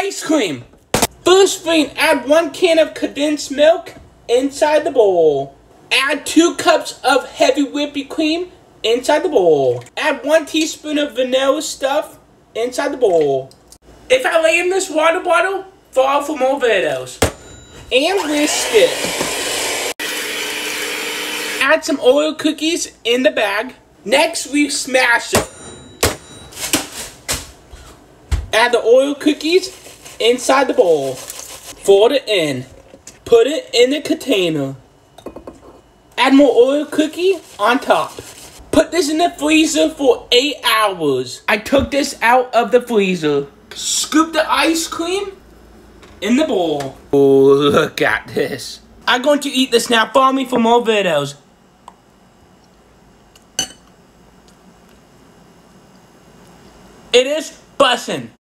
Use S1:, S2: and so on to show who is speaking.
S1: ice cream. First thing, add one can of condensed milk inside the bowl. Add two cups of heavy whipping cream inside the bowl. Add one teaspoon of vanilla stuff inside the bowl. If I lay in this water bottle, fall for more videos. And whisk it. Add some Oreo cookies in the bag. Next, we smash it. Add the Oreo cookies inside the bowl. Fold it in. Put it in the container. Add more Oreo cookie on top. Put this in the freezer for 8 hours. I took this out of the freezer. Scoop the ice cream in the bowl. Oh, look at this. I'm going to eat this now. Follow me for more videos. It is bussin'.